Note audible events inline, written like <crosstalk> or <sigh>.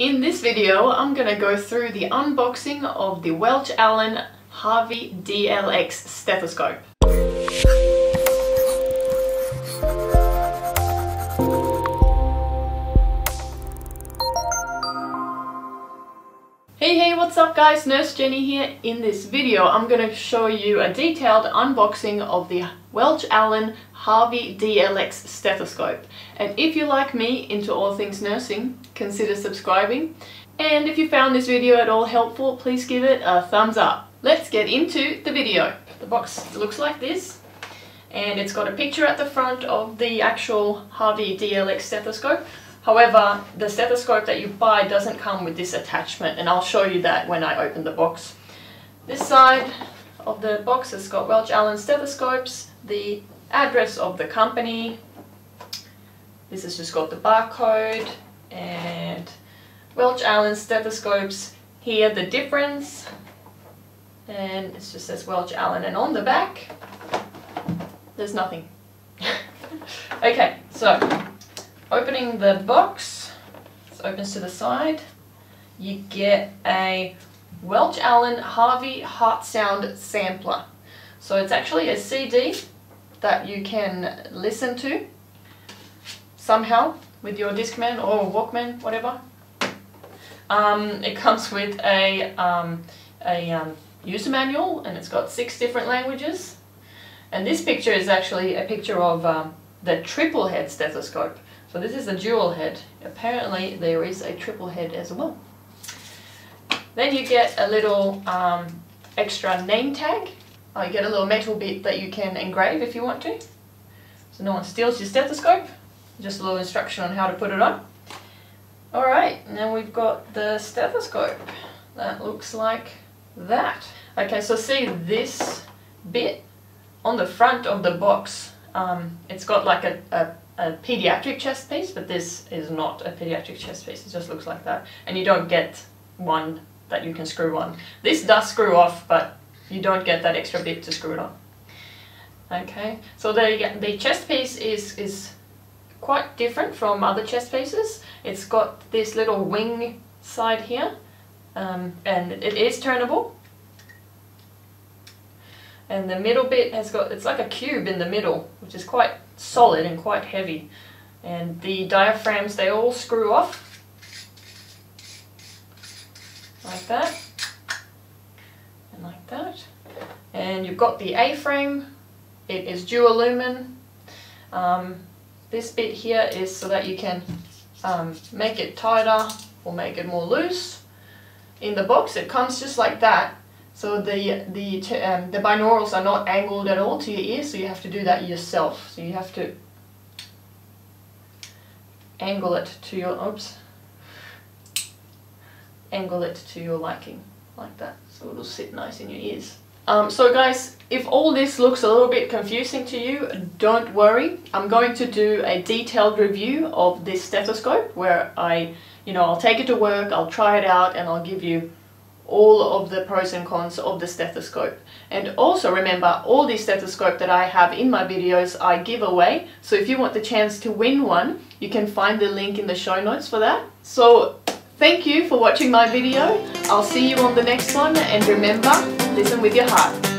In this video I'm gonna go through the unboxing of the Welch Allyn Harvey DLX stethoscope. Hey hey what's up guys Nurse Jenny here. In this video I'm going to show you a detailed unboxing of the Welch Allyn Harvey DLX stethoscope and if you like me into all things nursing consider subscribing and if you found this video at all helpful please give it a thumbs up. Let's get into the video. The box looks like this and it's got a picture at the front of the actual Harvey DLX stethoscope However, the stethoscope that you buy doesn't come with this attachment and I'll show you that when I open the box. This side of the box has got Welch Allyn stethoscopes, the address of the company, this has just got the barcode and Welch Allyn stethoscopes. Here the difference and it just says Welch Allyn and on the back there's nothing. <laughs> okay, so opening the box, it opens to the side, you get a Welch Allyn Harvey Heart Sound Sampler. So it's actually a CD that you can listen to somehow with your Discman or Walkman, whatever. Um, it comes with a, um, a um, user manual and it's got six different languages. And this picture is actually a picture of um, the triple head stethoscope. So this is a dual head. Apparently there is a triple head as well. Then you get a little um, extra name tag. Oh, you get a little metal bit that you can engrave if you want to. So no one steals your stethoscope. Just a little instruction on how to put it on. Alright, now we've got the stethoscope. That looks like that. Okay, so see this bit on the front of the box. Um, it's got like a, a a pediatric chest piece, but this is not a pediatric chest piece. It just looks like that. And you don't get one that you can screw on. This does screw off, but you don't get that extra bit to screw it on. Okay, so the, the chest piece is, is quite different from other chest pieces. It's got this little wing side here, um, and it is turnable. And the middle bit has got, it's like a cube in the middle, which is quite solid and quite heavy. And the diaphragms, they all screw off. Like that. And like that. And you've got the A-frame. It is dual lumen. Um, this bit here is so that you can um, make it tighter or make it more loose. In the box it comes just like that. So the the um, the binaurals are not angled at all to your ear, so you have to do that yourself. So you have to angle it to your oops, angle it to your liking, like that. So it'll sit nice in your ears. Um, so guys, if all this looks a little bit confusing to you, don't worry. I'm going to do a detailed review of this stethoscope where I, you know, I'll take it to work, I'll try it out, and I'll give you all of the pros and cons of the stethoscope. And also remember, all the stethoscope that I have in my videos I give away. So if you want the chance to win one, you can find the link in the show notes for that. So thank you for watching my video. I'll see you on the next one and remember, listen with your heart.